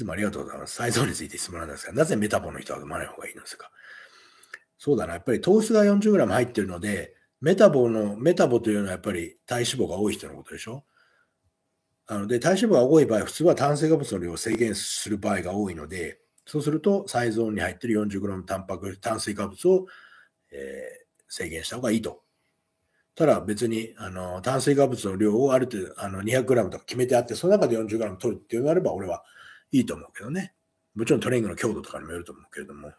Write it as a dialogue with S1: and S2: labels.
S1: つもありがとうございます。サイズについて質問なんですが、なぜメタボの人は飲まない方がいいのですか？そうだな、やっぱり糖質が 40g 入ってるので、メタボの、メタボというのはやっぱり体脂肪が多い人のことでしょ？なので、体脂肪が多い場合、普通は炭水化物の量を制限する場合が多いので、そうすると、サイゾーンに入っている 40g タンパク、炭水化物を、えー、制限した方がいいと。ただ別に、あの、炭水化物の量をある程度、あの、200g とか決めてあって、その中で 40g 取るっていうのであれば、俺はいいと思うけどね。もちろんトレーニングの強度とかにもよると思うけれども。